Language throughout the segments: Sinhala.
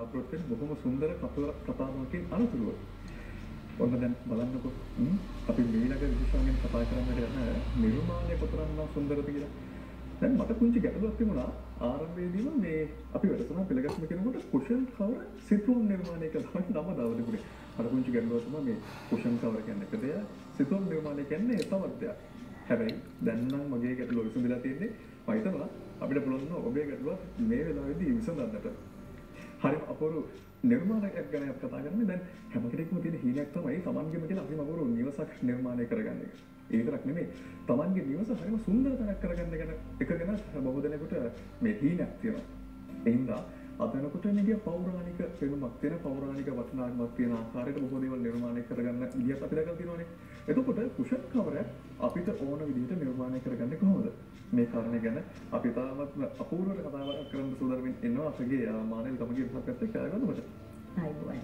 බලාපොරොත්තු වෙන බොහොම සුන්දර කතාවකින් අනතුරුව. ඔන්න දැන් බලන්නකෝ අපි මීළඟ විශේෂයෙන් කතා කරන්නට යන නිර්මාණය කොතරම්නම් සුන්දරද කියලා. දැන් මට පුංචි ගැටලුවක් තිබුණා ආරම්භයේදීම මේ අපි වැඩසටහන පෙළගැස්ම කරනකොට කුෂන් කවර සිතුවම් නිර්මාණය කළා නම දාවලුනේ. අර පුංචි ගැටලුවක් තමයි මේ කුෂන් කවර කියන්නේ එක දෙයක්. සිතුවම් නිර්මාණය කියන්නේ තවත් දෙයක්. හැබැයි දැන් නම් මගේ ගැටලුව විසඳලා තියෙන්නේ මම හිතනවා අපිට පුළුවන් ඔබේ ගැටලුව මේ වෙලාවේදී විසඳන්නට. හරිම අපූර්ව නිර්මාණයක් ගැන කතා කරන්නේ දැන් හැම කෙනෙක්ම තියෙන හීනයක් තමයි තමන්ගේම කියලා අපිම අපූර්ව නිවසක් නිර්මාණය කරගන්න එක. ඒ විතරක් නෙමෙයි තමන්ගේ නිවස හරිම සුන්දර තැනක් කරගන්න ගැන එක ගැන බොහෝ දෙනෙකුට මේ හීනයක් තියෙනවා. ඒ හින්දා අද වෙනකොට නිදිය පෞරාණික පෙනුමක් තියෙන පෞරාණික වටිනාකමක් තියෙන ආකාරයට බොහෝ දේවල් නිර්මාණය කරගන්න ඉඩියක් අපි දැකලා තියෙනවානේ. එතකොට කුෂන් කවරයක් අපිට ඕන විදිහට නිර්මාණය කරගන්නේ කොහොමද? මේ කාරණේ ගැන අපි තාමත් අපූර්වට කතාවක් කරන්න සූදානම් ඉන්නවා අපගේ මානව ගමගේ විභාගයත් එක්ක ආගන්නකොට. අයිබෝයි.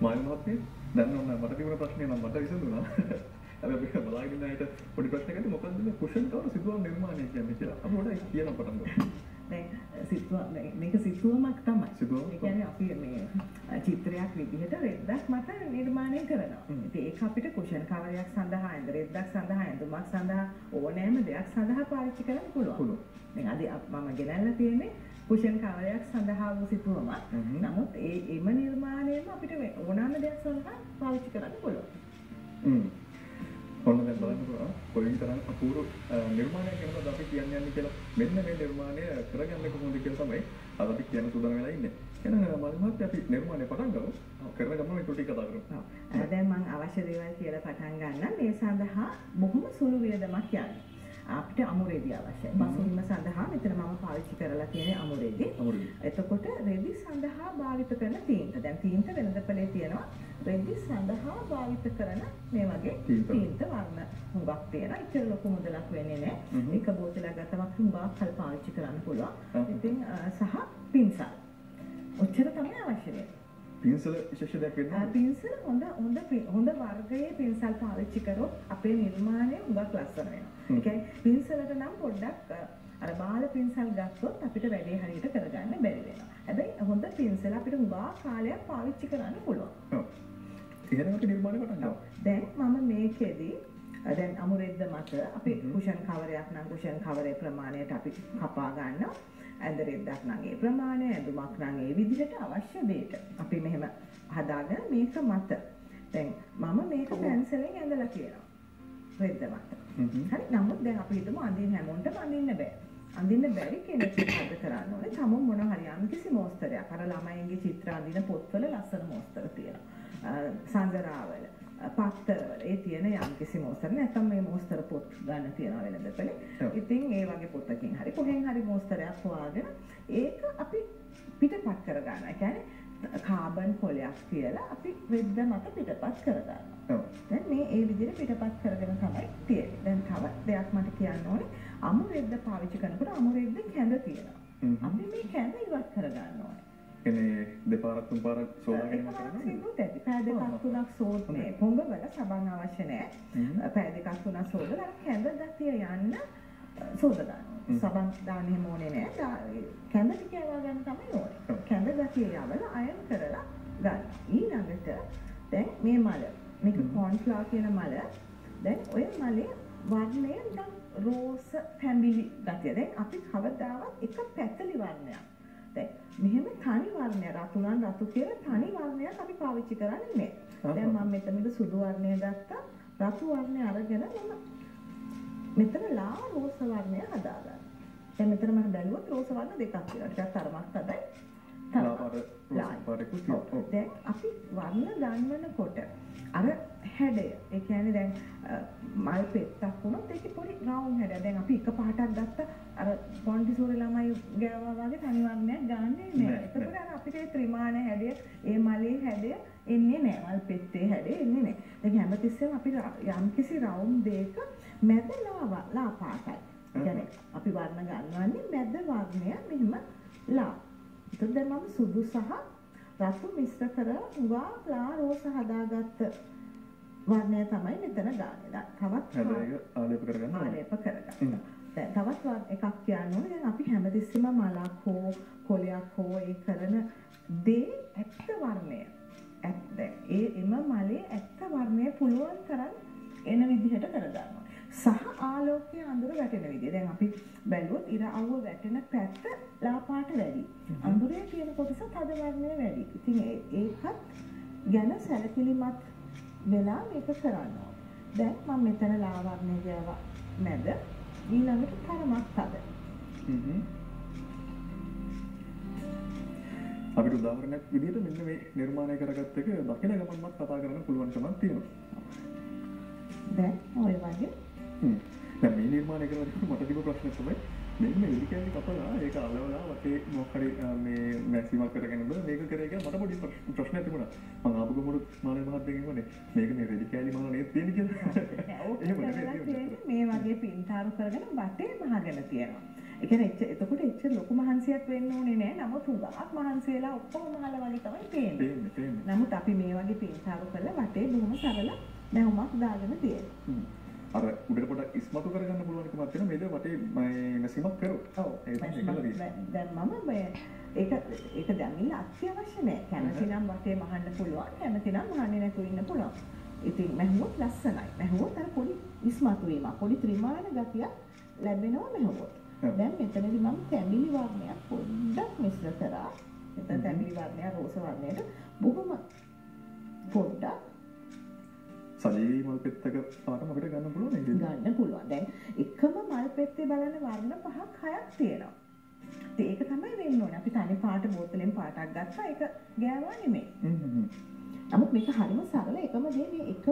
මානව මහත්මිය දැන් ඔන්න මට තිබුණ ප්‍රශ්නේ නම් මට විසඳුණා. අපි බලාගෙන ඉන්න පොඩි ප්‍රශ්නයකට මොකද්ද මේ කුෂන් කවර සිදුවම් නිර්මාණය කියන්නේ කියලා. අපි පොඩ්ඩක් කියන්න පටන් ගමු. දැන් මේක සිතුවමක් තමයි. ඒ කියන්නේ අපි මේ චිත්‍රයක් විදිහට රෙද්දක් මත නිර්මාණය කරනවා. ඉතින් ඒක අපිට කුෂන් කවරයක් සඳහා රෙද්දක් සඳහා ඇඳුමක් සඳහා ඕනෑම දෙයක් සඳහා පාවිච්චි කරන්න පුළුවන්. දැන් අද මම ගෙනල්ලා තියෙන්නේ කුෂන් කවරයක් සඳහා වූ සිතුවමක්. නමුත් ඒ එම නිර්මාණයම අපිට ඕනෑම දෙයක් සඳහා පාවිච්චි කරන්න පුළුවන්. ඔන්න දැන් බලන්නකෝ කොයින් තරම් අපූර්ව නිර්මාණයක් වෙනවද අපි කියන්න යන්නේ කියලා මෙන්න මේ නිර්මාණය කරගන්න කොහොමද කියලා තමයි අද අපි කියන්න සූදානම් වෙලා ඉන්නේ. එහෙනම් මල්මත් අපි නිර්මාණය පටන් ගමු. කරන ගමන් ඒක ටික කතා කරමු. දැන් මම අවශ්‍ය දේවල් කියලා පටන් ගන්න මේ සඳහා බොහොම සුළු වියදමක් යන්නේ. අපිට අමුරෙදි අවශ්‍යයි. බසුන්ම සඳහා මෙතන මම පාවිච්චි කරලා තියෙන්නේ අමුරෙදි. එතකොට රෙදි සඳහා භාවිත කරන තීන්ත. දැන් තීන්ත වෙළඳපොලේ තියෙනවා. රෙදි සඳහා භාවිත කරන මේ වගේ තීන්ත වර්ණ හුඟක් තියෙනවා. ඉතින් ලොකු මුදලක් වෙන්නේ නැහැ. එක බෝතලයක් ගත්තම හුඟක් කල් පාවිච්චි කරන්න පුළුවන්. ඉතින් සහ පින්සල්. ඔච්චර තමයි අවශ්‍ය වෙන්නේ. පින්සල විශේෂ දෙයක් වෙනවා. පින්සල හොඳ හොඳ හොඳ වර්ගයේ පින්සල් පාවිච්චි කරොත් අපේ නිර්මාණය හුඟක් ලස්සන වෙනවා. ඒ කියන්නේ පින්සලට නම් පොඩ්ඩක් අර බාල පින්සල් ගත්තොත් අපිට වැඩේ හරියට කරගන්න බැරි වෙනවා. හැබැයි හොඳ පින්සල අපිට හුඟක් කාලයක් පාවිච්චි කරන්න පුළුවන්. එහෙනම් නිර්මාණය පටන්. දැන් මම මේකෙදි දැන් අමුරෙද්ද මත අපි කුෂන් කවරයක් නම් කුෂන් කවරේ ප්‍රමාණයට අපි කපා ගන්නවා. ඇඳ රෙද්දක් නම් ඒ ප්‍රමාණය ඇඳුමක් ඒ විදිහට අවශ්‍ය දෙයට. අපි මෙහෙම හදාගෙන මේක මත. දැන් මම මේක පැන්සලෙන් ඇඳලා තියෙනවා. රෙද්ද මත. හරි නමුත් දැන් අපි හිතමු අඳින්න හැමෝටම අඳින්න බෑ. අඳින්න බැරි කෙනෙක් මොකද කරන්න ඕනේ? තමන් මොන හරි යම්කිසි මෝස්තරයක්. අර ළමයින්ගේ චිත්‍ර අඳින පොත්වල ලස්සන මෝස්තර තියෙනවා. සඳරාවල පත්තරවල ඒ තියෙන යම්කිසි මෝස්තර නැත්නම් මේ මෝස්තර පොත් ගන්න තියනවා වෙනදපලේ. ඉතින් ඒ වගේ පොතකින් හරි කොහෙන් හරි මෝස්තරයක් හොයාගෙන ඒක අපි පිටපත් කර ගන්නවා. ඒ කියන්නේ කාබන් පොලයක් කියලා අපි රෙද්ද මත පිටපත් කර ගන්නවා. දැන් මේ ඒ විදිහට පිටපත් කරගෙන තමයි තියෙන්නේ. දැන් තව දෙයක් මට කියන්න ඕනේ. අමු රෙද්ද පාවිච්චි කරනකොට අමු රෙද්ද කැඳ තියෙනවා. අපි මේ කැඳ ඉවත් කර ගන්න ඕනේ. කියන්නේ දෙපාරක් තුන් පාරක් සෝදාගෙන කරනවා ඇති. පෑ දෙකක් තුනක් සෝදනේ පොඟවල සබන් අවශ්‍ය නැහැ පෑ දෙකක් තුනක් සෝදලා කැඳ ගතිය යන්න සෝද ගන්න සබන් දාන්න එහෙම ඕනේ නැහැ කැඳ ටික යවා ගන්න තමයි ඕනේ. කැඳ ගතිය යවලා අයන් කරලා ගන්න. ඊළඟට දැන් මේ මල මේක කෝන්ෆ්ලවර් කියන මල. දැන් ඔය මලේ වර්ණය නිකන් රෝස පැඹිලි ගතිය. දැන් අපි කවදාවත් එක පැතලි වර්ණයක් දැන් මෙහෙම තනි වර්ණය රතු නම් රතු කියලා තනි වර්ණයක් අපි පාවිච්චි කරන්නේ නැහැ. දැන් මම මෙතනද සුදු වර්ණය ගත්තා. රතු වර්ණය අරගෙන මම මෙතන ලා රෝස වර්ණය හදාගන්නවා. දැන් මෙතන මම බැලුවොත් රෝස වර්ණ දෙකක් තියෙනවා. ටිකක් තරමක් තදයි. දැන් අපි වර්ණ ගන්නකොට අර හැඩය ඒ කියන්නේ දැන් මල් පෙත්තක් වුණොත් ඒකේ පොඩි රවුම් හැඩයක්. දැන් අපි එක පාටක් ගත්ත අර පොන්ටිසෝරේ ළමයි ගෑවා වගේ තනි වර්ණයක් ගන්නෙ නෑ. එතකොට අර අපිට ඒ ත්‍රිමාණ හැඩය, ඒ මලේ හැඩය එන්නේ නෑ. මල් පෙත්තේ හැඩය එන්නේ නෑ. දැන් හැමතිස්සෙම අපි යම්කිසි රවුම් දෙක මැද ලා ලා පාටයි. කියන්නේ අපි වර්ණ ගන්නවන්නේ මැද වර්ණය මෙහෙම ලා. එතකොට දැන් මම සුදු සහ රතු මිශ්‍ර කර උගා ලා රෝස හදාගත්ත වර්ණය තමයි මෙතන ගානේ. තවත් ආලේප කරගන්න ආලේප කරගන්න. තවත් එකක් කියන්න ඕනේ දැන් අපි හැමතිස්සෙම මලක් හෝ කොලයක් හෝ ඒ කරන දේ ඇත්ත වර්ණය ඇත්ත ඒ එම මලේ ඇත්ත වර්ණය පුළුවන් තරම් එන විදිහට කරගන්නවා. සහ ආලෝකයේ අඳුර වැටෙන විදිහ. දැන් අපි බැලුවොත් ඉර අවුව වැටෙන පැත්ත ලාපාට වැඩි. අඳුරේ තියෙන කොටස තද වර්ණය වැඩි. ඉතින් ඒකත් ගැන සැලකිලිමත් වෙලා මේක කරන්න. දැන් මම මෙතන ලාවර්ණය ගෑවා මැද ඊළඟට තරමක් තද. හ්ම්. අපිට උදාහරණයක් විදිහට මෙන්න මේ නිර්මාණය කරගත්ත එක දකින ගමන්වත් කතා කරන්න පුළුවන්කමක් තියෙනවා. දැන් ඔය වගේ හ්ම්. දැන් මේ නිර්මාණය කරනකොට මට තිබු ප්‍රශ්නේ තමයි මෙන්න එලි කැලි කපලා ඒක අලවලා වටේ අ, මේ මැක්සිමම් කරගෙනද මේක කරේ කියලා මට පොඩි ප්‍රශ්- ප්‍රශ්නයක් තිබුණා. මම ආපු ගමන මාළේ මහත්තයගෙන් වනේ මේක මේ රෙදි කැලි මහල නේද තියෙන්නේ කියලා. මේ වගේ පින්තාරු කරගෙන වටේ මහගෙන තියෙනවා. ඒ කියන්නේ එතකොට එච්චර ලොකු මහන්සියක් වෙන්න ඕනේ නෑ. නමුත් හුඟක් මහන්සි වෙලා ඔක්කොම මහල වගේ තමයි පේන්නේ. නමුත් අපි මේ වගේ පින්තාරු කරලා වටේ බොහොම සරල මැහුමක් දාගෙන තියෙනවා. අර උඩට පොඩක් ඉස්මතු කරගන්න පුළුවන්කමක් තියෙනවා මේක වටේ මේ මැසිමක් කරොත්. ඔව්. දැන් මම මේ ඒක ඒක දැන් අත්‍යවශ්‍ය නෑ. කැමති නම් වටේ මහන්න පුළුවන්. කැමති නම් මහන්නේ නැතුව ඉන්න පුළුවන්. ඉතින් මැහුවොත් ලස්සනයි. මැහුවොත් අර පොඩි ඉස්මතු වීමක්, පොඩි ත්‍රිමාන ගතියක් ලැබෙනවා මැහුවොත්. දැන් මෙතනදී මම තැඹිලි වර්ණයක් පොඩ්ඩක් මිශ්‍ර කරා. හ්ම්. තැඹිලි වර්ණය රෝස වර්ණයට බොහොම පොඩ්ඩක් සජීවී මල් පෙත්තක පාටම අපිට ගන්න පුළුවන් නේද? ගන්න පුළුවන්. දැන් එකම මල් පෙත්තේ බලන වර්ණ පහක් හයක් තියෙනවා. ඒක තමයි වෙන්න ඕනේ. අපි තනි පාට බෝතලෙන් පාටක් ගත්තා ඒක ගෑවා නෙමෙයි. නමුත් මේක හරිම සරල එකම දේ මේ එක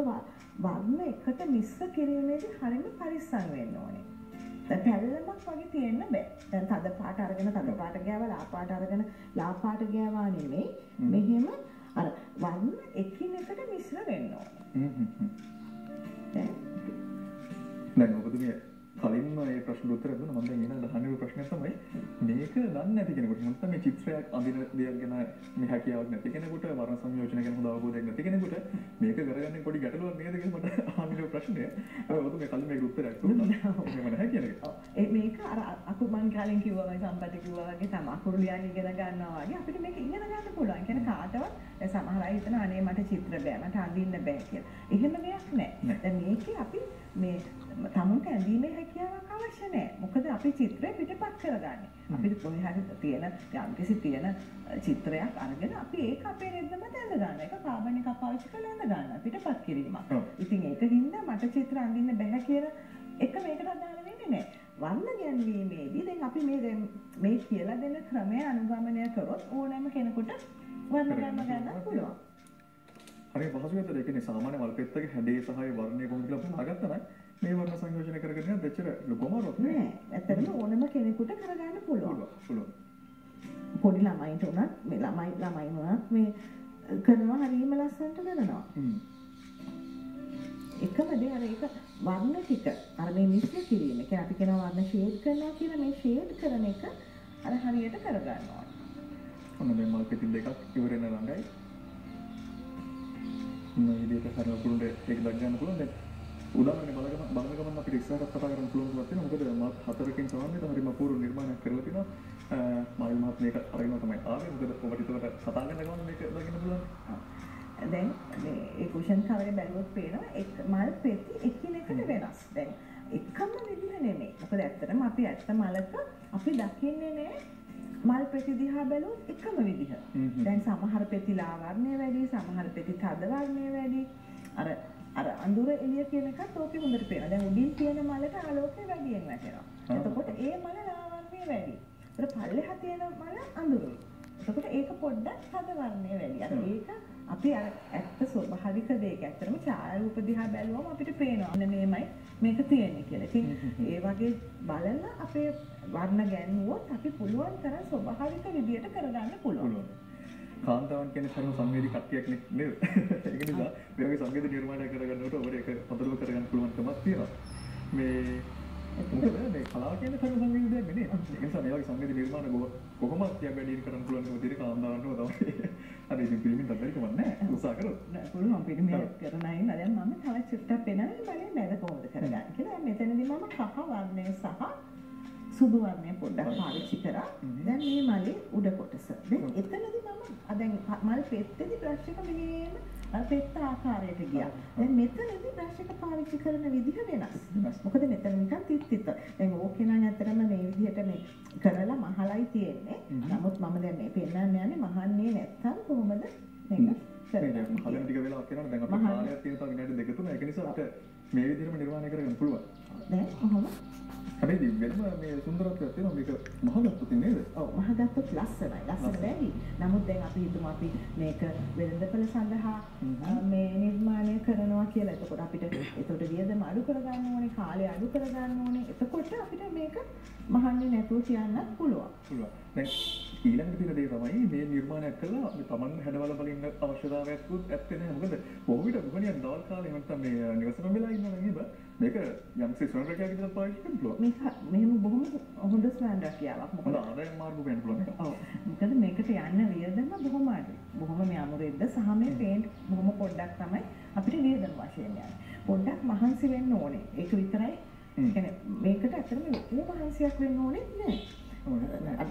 වර්ණ එකට මිශ්‍ර කිරීමේදී හරිම පරිස්සම් වෙන්න ඕනේ. දැන් පැල්ලමක් වගේ තියෙන්න බෑ. දැන් තද පාට අරගෙන තද පාට ගෑවා ලා පාට අරගෙන ලා පාට ගෑවා නෙමෙයි. හ්ම්. මෙහෙම අර වර්ණ එකිනෙකට මිශ්‍ර වෙන්න ඕනේ. හ්ම් හ්ම් හ්ම්. දැන් දැන් ඔබතුමිය කලින්ම මේ ප්‍රශ්න උත්තර දුන්නා මම දැන් ඊළඟ අහන්නේ ප්‍රශ්නය තමයි මේක දන්නේ නැති කෙනෙකුට නැත්නම් මේ චිත්‍රයක් අඳින දෙයක් ගැන මේ හැකියාවක් නැති කෙනෙකුට වර්ණ සංයෝජන ගැන හොඳ අවබෝධයක් නැති කෙනෙකුට මේක කරගන්නේ පොඩි ගැටලුවක් නේද කියලා මට අහන්නේ ප්‍රශ්නය. ඔය ඔබතුමිය කලින් මේක උත්තරයක් දුන්නා. එහෙම නැහැ කියන එක. ඒ මේක අර අකු මං කලින් කිව්වා වගේ සම්පති කිව්වා වගේ තමයි අකුරු ලියන්න ඉගෙන ගන්නවා වගේ අපිට මේක ඉගෙන ගන්න පුළුවන්. කියන්නේ කාටවත් සමහර අය හිතන අනේ මට චිත්‍ර බෑ මට අඳින්න බෑ කියලා. එහෙම දෙයක්. නෑ. දැන් මේකේ අපි මේ තමුන්ට ඇඳීමේ හැකියාවක් අවශ්‍ය නෑ. මොකද අපි චිත්‍රය පිටපත් කරගන්නේ. අපිට කොහේ හරි තියෙන යම්කිසි තියෙන චිත්‍රයක් අරගෙන අපි ඒක අපේ රෙද්දම ඇඳ ගන්න. ඒක කාබන් එකක් පාවිච්චි කරලා ඇඳ ගන්න. පිටපත් කිරීමක්. ඉතින් ඒකින්ද මට චිත්‍ර අඳින්න බැහැ කියලා එක මේකට අදාළ වෙන්නේ නැහැ. වර්ණ ගැන්වීමේදී දැන් අපි මේ දැන් මේ කියලා දෙන ක්‍රමය අනුගමනය කරොත් ඕනෑම කෙනෙකුට වර්ණ ගන්න ගන්න පුළුවන්. හරි පහසුවෙන්ද ඒ කියන්නේ සාමාන්‍ය මල් පෙත්තක හැඩේ සහ ඒ වර්ණය කොහොමද කියලා බලාගත්තා නම් මේ වර්ණ සංයෝජන කරගෙන යන දෙච්චර ලොකුම අමාරුවක් නෑ. ඇත්තටම ඕනම කෙනෙකුට කරගන්න පුළුවන්. පුළුවන්. පොඩි ළමයින්ට උනත් මේ ළමයි ළමයි උනත් මේ කරනවා හරියම ලස්සනට කරනවා. එකම දේ අර ඒක වර්ණ ටික අර මේ මිශ්‍ර කිරීම. කියන්නේ අපි කියනවා වර්ණ ෂේඩ් කරනවා කියලා මේ ෂේඩ් කරන එක අර හරියට කරගන්න ඕනේ. ඔන්න මේ මල් පෙති දෙකක් ඉවර වෙන ළඟයි. විදිහට හරිම පුළුවන් ඒක දක් ගන්න පුළුවන්. දැන් උදාහරණයක් බලගම බලන ගමන් අපිට ඉස්සරහට කතා කරන්න පුළුවන් කමක් තියෙනවා. මොකද මල් හතරකින් සමන්විත හරිම පූර්ව නිර්මාණයක් කරලා තිනවා. මල් මහත් මේක අරගෙන තමයි ආවේ. මොකද ඔබට ඒකට කතා කරන ගමන් මේක දකින්න පුළුවන්. දැන් මේ ඒ කුෂන් කවරේ බැලුවොත් පේනවා එක් මල් පෙති එකිනෙකට වෙනස්. දැන් එකම විදිහ නෙමෙයි. මොකද ඇත්තටම අපි ඇත්ත මලක අපි දකින්නේ නෑ මල් පෙති දිහා බැලුවොත් එකම විදිහ. දැන් සමහර පෙති ලාවර්ණය වැඩි, සමහර පෙති තද වර්ණය වැඩි. අර අර අඳුර එළිය කියන එකත් ඕකේ හොඳට පේනවා. දැන් උඩින් තියෙන මලට ආලෝකය වැඩියෙන් වැටෙනවා. එතකොට ඒ මල ලාවර්ණය වැඩි. ඒත් පල්ලෙහා තියෙන මල අඳුරුයි. එතකොට ඒක පොඩ්ඩක් තද වර්ණය වැඩි. අර. ඒක අපි අර ඇත්ත ස්වභාවික දෙයක ඇත්තටම ඡායාරූප දිහා බැලුවම අපිට පේනවා. අන්න මේමයි මේක තියෙන්නේ කියලා. ඉතින් ඒ වගේ බලලා අපේ වර්ණ ගැන්වුවොත් අපි පුළුවන් තරම් ස්වභාවික විදියට කරගන්න පුළුවන්. කාන්තාවන් කියන්නේ හරිම සංවේදී කට්ටියක් නේද ඒක නිසා මේ වගේ සංවේදී නිර්මාණය කරගන්නකොට ඔබට ඒක හොඳටම කරගන්න පුළුවන්කමක් තියෙනවා මේ මොකද මේ කලාව කියන්නේ හරිම සංවේදී දෙයක් නේ ඒක නිසා මේ වගේ සංවේදී නිර්මාණ කො- කොහොමද තියා වැඩි කරන්න පුළුවන්කම තියෙන කාන්තාවන්ටම තමයි අර ඉතින් පිළිමින් තමයි කමක් නැහැ උත්සාහ කරොත් පුළුවන් පිළිමයක් කරන අය දැන් මම තව චුට්ටක් පෙන්නන්න බලන්න බැල කොහොමද කරගන්නේ කියලා. දැන් මෙතනදී මම කහ වර්ණය සහ සුදු වර්ණය පොඩ්ඩක් පාවිච්චි කරා. හ්ම්. දැන් මේ මලේ උඩ කොටස. දැන් එතනදී මම ආ දැන් මල් පෙත්තේදී බ්‍රෂ් එක මෙහෙම අර පෙත්ත ආකාරයට ගියා. දැන් මෙතනදී බ්‍රෂ් එක පාවිච්චි කරන විදිහ වෙනස්. මොකද මෙතන නිකන් තිත් තිත්. දැන් ඕකේ නම් ඇත්තටම මේ විදිහට මේ කරලා මහලයි තියෙන්නේ. නමුත් මම දැන් මේ පෙන්නන්න යන්නේ මහන්නේ නැත්තම් කොහොමද මේක කරන්නේ. හදන ටික වෙලාවක් යනවා දැන් අපි. කාලයක් තියෙන තව විනාඩි දෙක තුන ඒක නිසා අපිට මේ විදිහටම නිර්මාණය කරගන්න පුළුවන්. දැන් කොහොම? හැබැයි වෙනම මේ සුන්දරත්වයක් තියෙනවා මේක මහගත්තු තින් නේද? ඔව් මහගත්තොත් ලස්සනයි. ලස්සන. බැරි. නමුත් දැන් අපි හිතමු අපි මේක වෙළඳපළ සඳහා මේ නිර්මාණය කරනවා කියලා. එතකොට අපිට එතකොට වියදම අඩු කරගන්න ඕනේ, කාලය අඩු කරගන්න ඕනේ. එතකොට අපිට මේක මහන්නේ නැතුව කියන්නත් පුළුවන්. පුළුවන්. දැන් ඊළඟට තියෙන දේ තමයි මේ නිර්මාණයක් කළා මේ Taman හැඩවල බලන්න අවශ්‍යතාවයක්වත් ඇත්තේ නැහැ. මොකද බොහෝ විට ගුණියක් දවල් කාලේ එහෙම නැත්නම් මේ නිවසේම වෙලා ඉන්නවා එහෙම මේක යම්කිසි ස්වර්ණකයක් විදිහට පාවිච්චි කරන්න පුළුවන්. මේක මෙහෙම බොහොම හොඳ ස්වයං රැකියාවක්. හොඳ මොකද ආදායම් මාර්ග වෙන්න පුළුවන් එක. ඔව් මොකද මේකට යන්න වියදම බොහොම අඩුයි. බොහොම මේ අමුරෙද්ද සහ මේ පේන්ට් බොහොම පොඩ්ඩක් තමයි අපිට වියදම වශයෙන් යන්නේ. පොඩ්ඩක් මහන්සි වෙන්න ඕනේ. ඒක විතරයි. කියන්නේ මේකට ඇත්තටම ලොකු මහන්සියක් වෙන්න ඕනේ නෑ.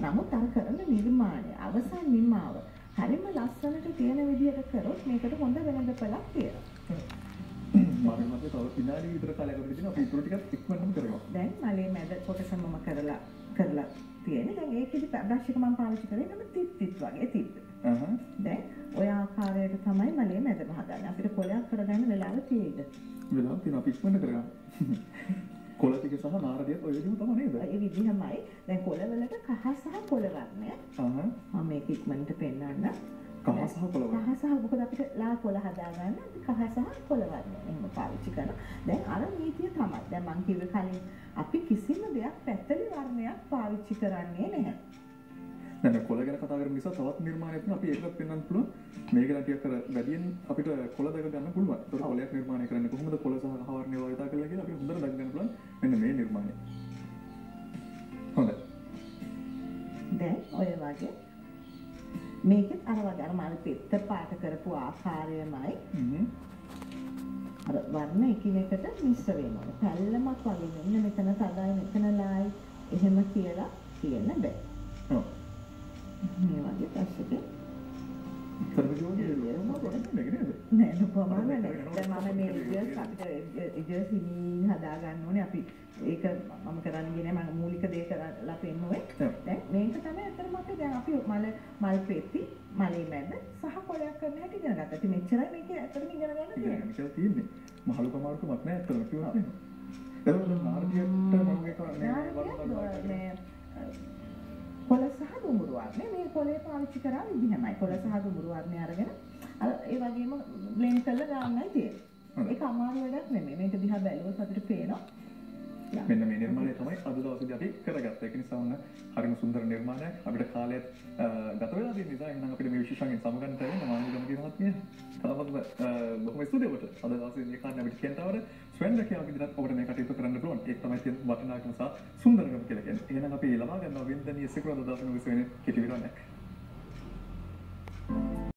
නමුත් අර කරන නිර්මාණය අවසන් නිමාව හරිම ලස්සනට තියෙන විදිහට කරොත් මේකට හොඳ වෙළඳපළක් තියෙනවා. මාර්ග මතේ තව විනාඩි විතර කාලයක් අපිට. අපි ඊටු ටිකත් ඉක්මනටම කරගමු. දැන් මලේ මැද කොටස මම කරලා කරලා තියෙන්නේ. දැන් ඒකෙදි බ්‍රෂ් එක මම පාවිච්චි කරේ නම තිත් තිත් වගේ තිත්. දැන් ඔය ආකාරයට තමයි මලේ මැදම හදන්නේ. අපිට කොලයක් කරගන්න වෙලාව තියෙයිද? වෙලාවක් තියෙනවා අපි ඉක්මනට කරගමු. කොළ ටික සහ නාරදියත් ඔය විදිහම තමයි නේද? ඒ විදිහමයි. දැන් කොළවලට කහ සහ කොළ වර්ණය අහහ. මම මේක ඉක්මනට පෙන්නන්න. කහ සහ කොළ වර්ණ. කහ සහ මොකද අපිට ලා කොළ හදාගන්න කහ සහ කොළ වර්ණ එහෙම පාවිච්චි කරනවා. දැන් අර නීතිය තමයි. දැන් මං කිව්වේ කලින් අපි කිසිම දෙයක් පැතලි වර්ණයක් පාවිච්චි කරන්නේ නැහැ. දැන් කොළ ගැන කතා කරමු නිසා තවත් නිර්මාණයක්. අපි ඒකත් පෙන්වන්න පුළුවන්. මේක නම් ටිකක් අර වැඩියෙන් අපිට කොළ දක ගන්න පුළුවන්. ඒතකොට කොළයක් නිර්මාණය කරන්නේ කොහොමද කොළ සහ කහ වර්ණය වගේතා කරලා කියලා අපි හොඳට දක ගන්න පුළුවන්. මෙන්න මේ නිර්මාණය. හොඳයි. දැන් ඔය වගේ මේකෙත් අර වගේ අර මල් පෙත්ත පාට කරපු ආකාරයමයි. අර වර්ණ එකිනෙකට මිශ්‍ර වෙනවා. පැල්ලමක් වගේ මෙන්න මෙතන තදයි මෙතන ලායි එහෙම කියලා කියන්න බෑ. ඔව්. මේ වගේ නේද? නෑ නොපමාන නෑ. දැන් මම මේ ඉජර්ස් අපිට ඉජර්ස් හිමින් හදා ගන්න ඕනේ. අපි ඒක මම කරන්න නෑ මම මූලික දේ කරලා පෙන්නුවේ. ඔව්. දැන් අපි දැන් මල මල් පෙති මලේ මැද සහ කොලයක් කරන හැටි ඉගෙන ගත්තා. ඉතින් මෙච්චරයි මේක ඇත්තටම ඉගෙන ගන්න තියෙන්නේ. මේක තියෙන්නේ. මහලු කමාරුකමක් නෑ කිව්වොත් එහෙම. එතකොට නාරදියට මම වර්ණ මේ කොළ සහ දුඹුරු වර්ණය මේ කොලේ පාවිච්චි කරා විදිහමයි. කොළ සහ දුඹුරු වර්ණය අරගෙන අර ඒ වගේම බ්ලෙන්ඩ් කරලා ගන්නයි තියෙන්නේ. ඒක අමාරු වැඩක් නෙමෙයි. මේක දිහා බැලුවොත් අපිට පේනවා. මෙන්න මේ නිර්මාණය තමයි අද දවසේදී අපි කරගත්තේ. ඒක නිසා වුණ හරිම සුන්දර නිර්මාණයක්. අපිට කාලයත් අ, ගත වෙලා තියෙන නිසා එහෙනම් අපිට මේ විශේෂයෙන් සමගන්න තියෙන මානවිකම කියනවත් නේ. තාමත් අ, බොහොම ස්තුතියි ඔබට. අද දවසේ මේ කාරණා අපිට කියන්න තවර ස්වයං රැකියාවක් විදිහට ඔබට මේ කටයුතු කරන්න පුළුවන්. ඒක තමයි තියෙන වටිනාකම සහ සුන්දරකම කියලා කියන්නේ. එහෙනම් අපි ලබා ගන්නවා වින්දනීය සිකුරාදා දවසේ 9 වෙනි කෙටි විරාමයක්.